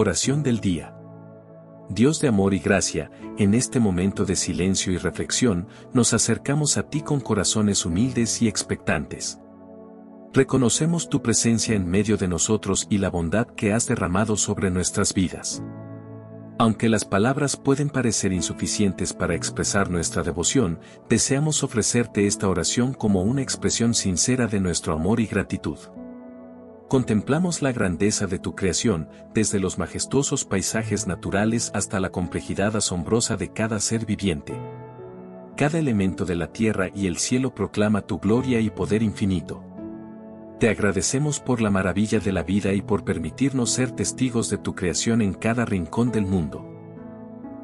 Oración del día. Dios de amor y gracia, en este momento de silencio y reflexión, nos acercamos a ti con corazones humildes y expectantes. Reconocemos tu presencia en medio de nosotros y la bondad que has derramado sobre nuestras vidas. Aunque las palabras pueden parecer insuficientes para expresar nuestra devoción, deseamos ofrecerte esta oración como una expresión sincera de nuestro amor y gratitud. Contemplamos la grandeza de tu creación, desde los majestuosos paisajes naturales hasta la complejidad asombrosa de cada ser viviente. Cada elemento de la tierra y el cielo proclama tu gloria y poder infinito. Te agradecemos por la maravilla de la vida y por permitirnos ser testigos de tu creación en cada rincón del mundo.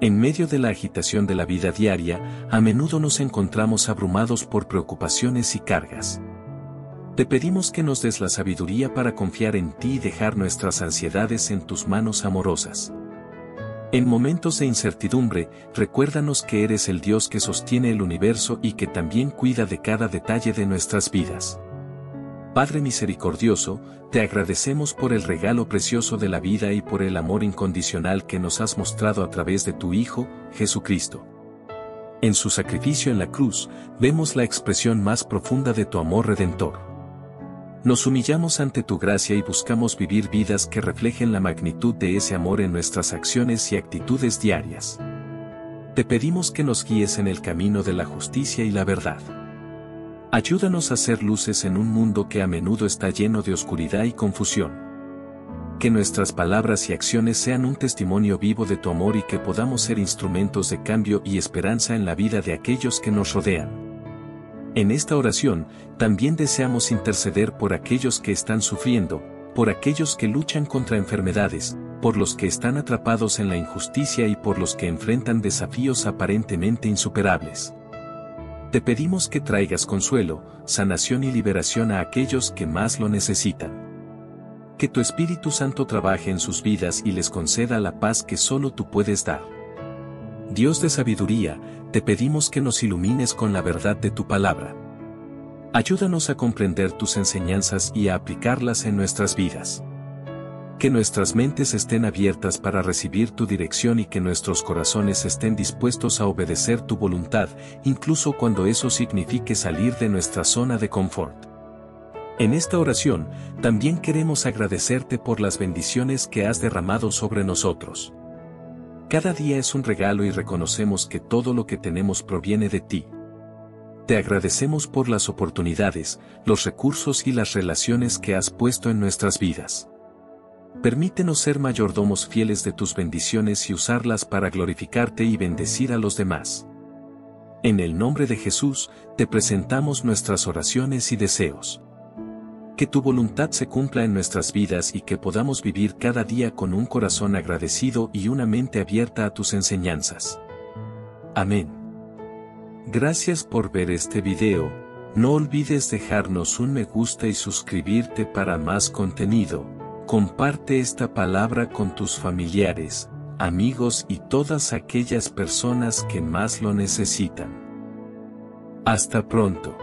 En medio de la agitación de la vida diaria, a menudo nos encontramos abrumados por preocupaciones y cargas. Te pedimos que nos des la sabiduría para confiar en ti y dejar nuestras ansiedades en tus manos amorosas. En momentos de incertidumbre, recuérdanos que eres el Dios que sostiene el universo y que también cuida de cada detalle de nuestras vidas. Padre misericordioso, te agradecemos por el regalo precioso de la vida y por el amor incondicional que nos has mostrado a través de tu Hijo, Jesucristo. En su sacrificio en la cruz, vemos la expresión más profunda de tu amor redentor. Nos humillamos ante tu gracia y buscamos vivir vidas que reflejen la magnitud de ese amor en nuestras acciones y actitudes diarias. Te pedimos que nos guíes en el camino de la justicia y la verdad. Ayúdanos a ser luces en un mundo que a menudo está lleno de oscuridad y confusión. Que nuestras palabras y acciones sean un testimonio vivo de tu amor y que podamos ser instrumentos de cambio y esperanza en la vida de aquellos que nos rodean. En esta oración, también deseamos interceder por aquellos que están sufriendo, por aquellos que luchan contra enfermedades, por los que están atrapados en la injusticia y por los que enfrentan desafíos aparentemente insuperables. Te pedimos que traigas consuelo, sanación y liberación a aquellos que más lo necesitan. Que tu Espíritu Santo trabaje en sus vidas y les conceda la paz que solo tú puedes dar. Dios de sabiduría, te pedimos que nos ilumines con la verdad de tu palabra. Ayúdanos a comprender tus enseñanzas y a aplicarlas en nuestras vidas. Que nuestras mentes estén abiertas para recibir tu dirección y que nuestros corazones estén dispuestos a obedecer tu voluntad, incluso cuando eso signifique salir de nuestra zona de confort. En esta oración, también queremos agradecerte por las bendiciones que has derramado sobre nosotros. Cada día es un regalo y reconocemos que todo lo que tenemos proviene de ti. Te agradecemos por las oportunidades, los recursos y las relaciones que has puesto en nuestras vidas. Permítenos ser mayordomos fieles de tus bendiciones y usarlas para glorificarte y bendecir a los demás. En el nombre de Jesús, te presentamos nuestras oraciones y deseos. Que tu voluntad se cumpla en nuestras vidas y que podamos vivir cada día con un corazón agradecido y una mente abierta a tus enseñanzas. Amén. Gracias por ver este video, no olvides dejarnos un me gusta y suscribirte para más contenido. Comparte esta palabra con tus familiares, amigos y todas aquellas personas que más lo necesitan. Hasta pronto.